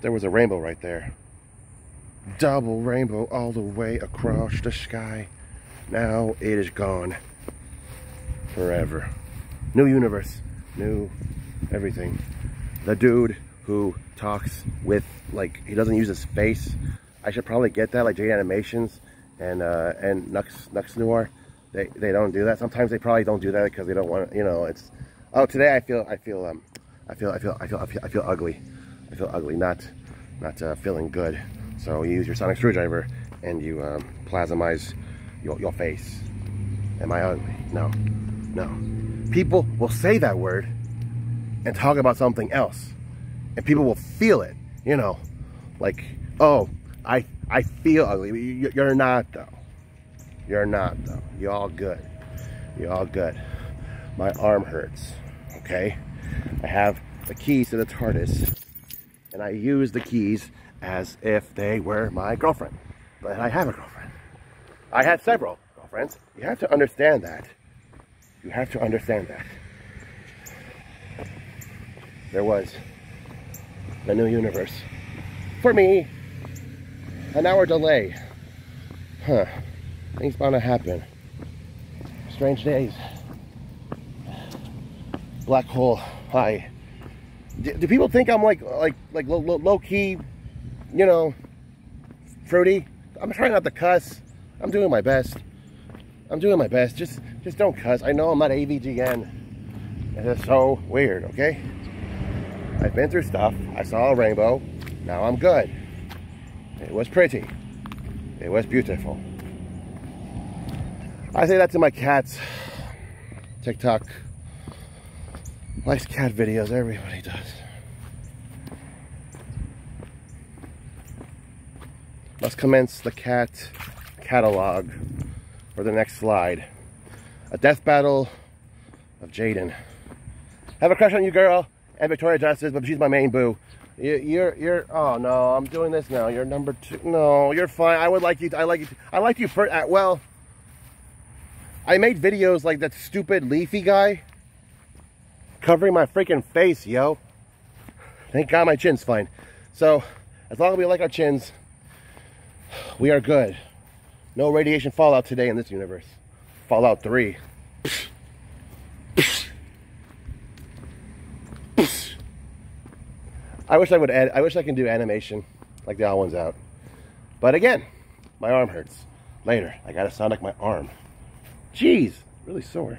there was a rainbow right there. Double rainbow all the way across the sky. Now it is gone. Forever. New universe. New everything. The dude who talks with, like, he doesn't use his face. I should probably get that, like Jaiden Animations and uh, and Nux, Nuxanor. They, they don't do that. Sometimes they probably don't do that because they don't want, you know, it's, oh, today I feel, I feel, um, I feel, I feel, I feel, I feel, I feel ugly. I feel ugly, not, not uh, feeling good. So you use your sonic screwdriver and you um, plasmize your, your face. Am I ugly? No, no. People will say that word and talk about something else. And people will feel it, you know, like, oh, I, I feel ugly. You're not though. You're not though. You're all good. You're all good. My arm hurts, okay? I have the keys to the TARDIS and I use the keys as if they were my girlfriend. But I have a girlfriend. I had several girlfriends. You have to understand that. You have to understand that. There was a new universe. For me, an hour delay. Huh. Things bound to happen. Strange days. Black hole. Hi. Do, do people think I'm like like like low, low, low key, you know, fruity? I'm trying not to cuss. I'm doing my best. I'm doing my best. Just just don't cuss. I know I'm not AVGN. It's so weird, okay? I've been through stuff. I saw a rainbow. Now I'm good. It was pretty. It was beautiful. I say that to my cats. TikTok likes cat videos. Everybody does. Let's commence the cat catalog for the next slide. A death battle of Jaiden. Have a crush on you, girl and Victoria Justice, but she's my main boo. You, you're, you're, oh no, I'm doing this now. You're number two. No, you're fine. I would like you, to, I like you, to, I like you for, uh, well, I made videos like that stupid leafy guy covering my freaking face, yo. Thank God my chin's fine. So, as long as we like our chins, we are good. No radiation fallout today in this universe. Fallout 3. I wish I would add, I wish I can do animation like the other ones out. But again, my arm hurts. Later, I gotta sound like my arm. Jeez, really sore.